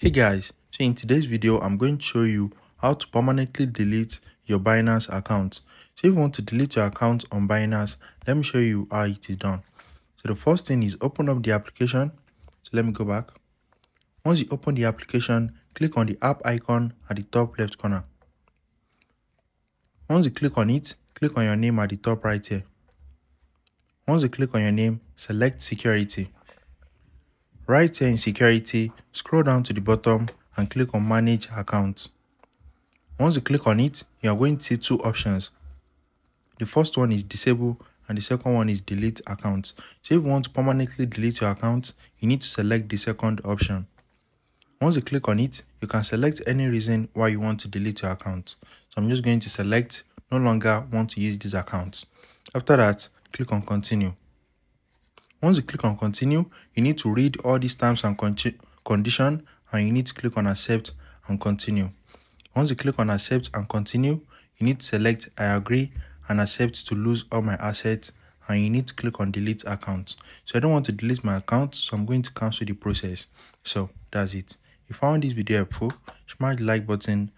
Hey guys, so in today's video, I'm going to show you how to permanently delete your Binance account. So if you want to delete your account on Binance, let me show you how it is done. So the first thing is open up the application. So let me go back. Once you open the application, click on the app icon at the top left corner. Once you click on it, click on your name at the top right here. Once you click on your name, select security. Right here in security, scroll down to the bottom and click on manage accounts. Once you click on it, you are going to see two options. The first one is disable and the second one is delete account. So if you want to permanently delete your account, you need to select the second option. Once you click on it, you can select any reason why you want to delete your account. So I'm just going to select no longer want to use this account. After that, click on continue. Once you click on continue, you need to read all these terms and con condition and you need to click on accept and continue. Once you click on accept and continue, you need to select I agree and accept to lose all my assets and you need to click on delete account. So I don't want to delete my account, so I'm going to cancel the process. So that's it. If you found this video helpful, smash the like button